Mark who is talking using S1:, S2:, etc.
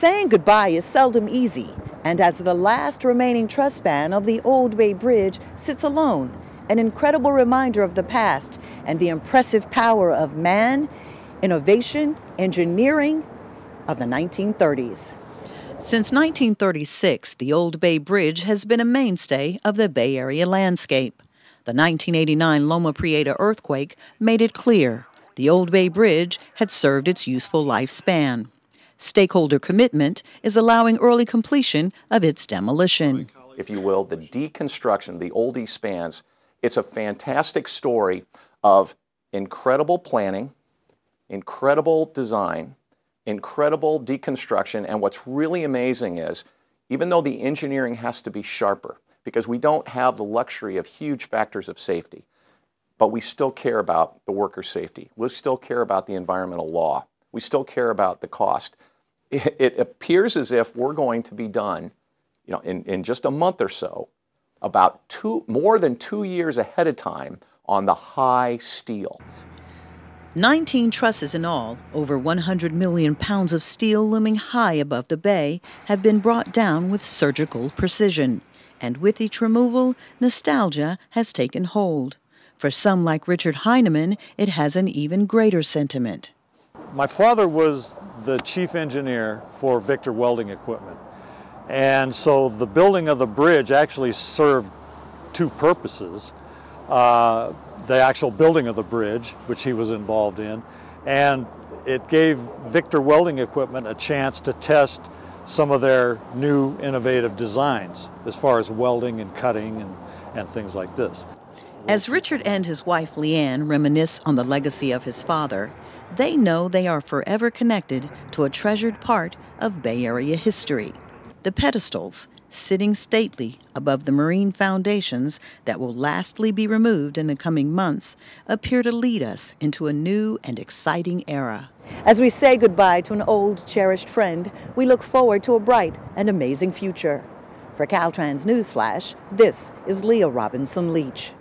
S1: Saying goodbye is seldom easy, and as the last remaining truss span of the Old Bay Bridge sits alone, an incredible reminder of the past and the impressive power of man, innovation, engineering of the 1930s. Since 1936, the Old Bay Bridge has been a mainstay of the Bay Area landscape. The 1989 Loma Prieta earthquake made it clear the Old Bay Bridge had served its useful lifespan. Stakeholder commitment is allowing early completion of its demolition.
S2: If you will, the deconstruction, the old East spans, it's a fantastic story of incredible planning, incredible design, incredible deconstruction, and what's really amazing is even though the engineering has to be sharper, because we don't have the luxury of huge factors of safety, but we still care about the worker safety. We still care about the environmental law. We still care about the cost it, appears as if we're going to be done, you know, in, in just a month or so, about two, more than two years ahead of time on the high steel.
S1: 19 trusses in all, over 100 million pounds of steel looming high above the bay, have been brought down with surgical precision. And with each removal, nostalgia has taken hold. For some like Richard Heinemann, it has an even greater sentiment.
S3: My father was the chief engineer for Victor Welding Equipment. And so the building of the bridge actually served two purposes. Uh, the actual building of the bridge, which he was involved in, and it gave Victor Welding Equipment a chance to test some of their new innovative designs as far as welding and cutting and, and things like this.
S1: As Richard and his wife Leanne reminisce on the legacy of his father, they know they are forever connected to a treasured part of Bay Area history. The pedestals, sitting stately above the marine foundations that will lastly be removed in the coming months, appear to lead us into a new and exciting era. As we say goodbye to an old, cherished friend, we look forward to a bright and amazing future. For Caltrans Newsflash, this is Leah Robinson Leach.